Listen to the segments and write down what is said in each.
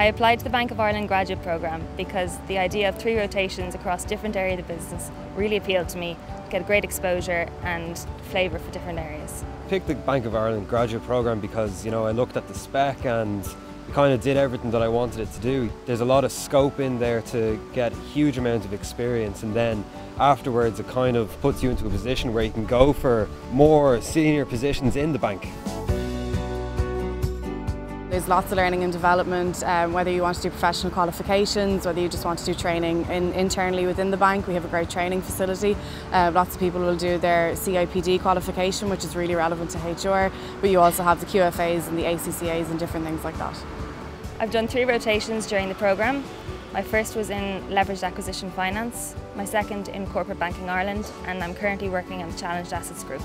I applied to the Bank of Ireland graduate programme because the idea of three rotations across different areas of the business really appealed to me, get great exposure and flavour for different areas. I picked the Bank of Ireland graduate programme because you know I looked at the spec and it kind of did everything that I wanted it to do. There's a lot of scope in there to get huge amount of experience and then afterwards it kind of puts you into a position where you can go for more senior positions in the bank. There's lots of learning and development, um, whether you want to do professional qualifications, whether you just want to do training in, internally within the bank. We have a great training facility. Uh, lots of people will do their CIPD qualification, which is really relevant to HR, but you also have the QFAs and the ACCAs and different things like that. I've done three rotations during the programme. My first was in leveraged acquisition finance, my second in corporate banking Ireland, and I'm currently working on the Challenged Assets Group.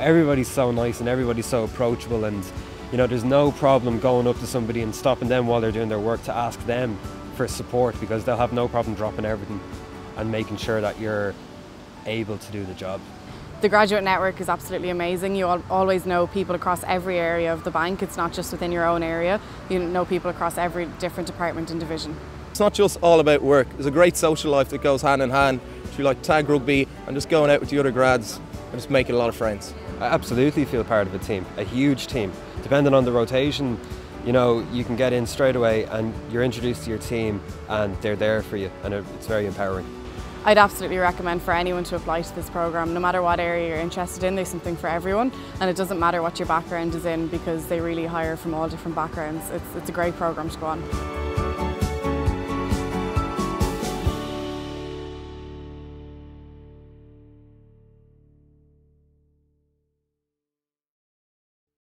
Everybody's so nice and everybody's so approachable and you know there's no problem going up to somebody and stopping them while they're doing their work to ask them for support because they'll have no problem dropping everything and making sure that you're able to do the job. The graduate network is absolutely amazing. You always know people across every area of the bank. It's not just within your own area. You know people across every different department and division. It's not just all about work. There's a great social life that goes hand in hand through like tag rugby and just going out with the other grads and just making a lot of friends. I absolutely feel part of a team, a huge team. Depending on the rotation, you know, you can get in straight away and you're introduced to your team and they're there for you and it's very empowering. I'd absolutely recommend for anyone to apply to this programme. No matter what area you're interested in, there's something for everyone and it doesn't matter what your background is in because they really hire from all different backgrounds. It's, it's a great programme to go on.